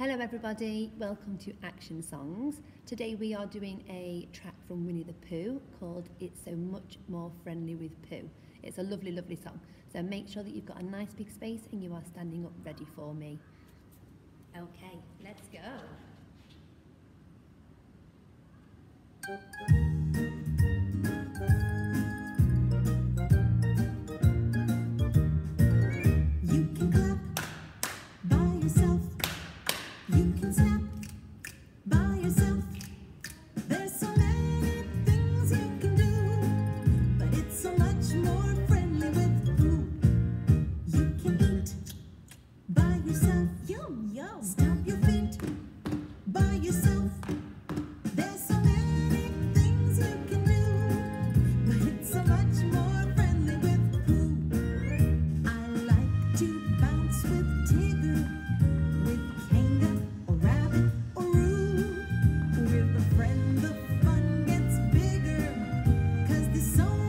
Hello everybody, welcome to Action Songs. Today we are doing a track from Winnie the Pooh called It's So Much More Friendly with Pooh. It's a lovely, lovely song. So make sure that you've got a nice big space and you are standing up ready for me. Okay, let's Stop your feet by yourself. There's so many things you can do, but it's so much more friendly with Pooh. I like to bounce with Tigger, with Kanga or or Roo. With a friend, the fun gets so